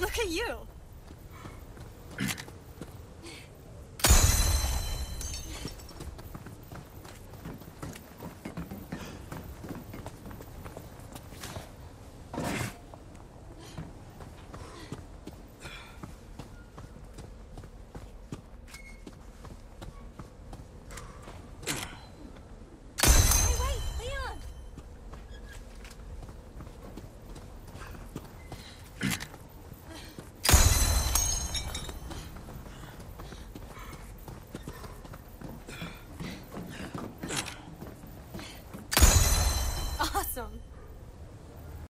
Look at you! Awesome.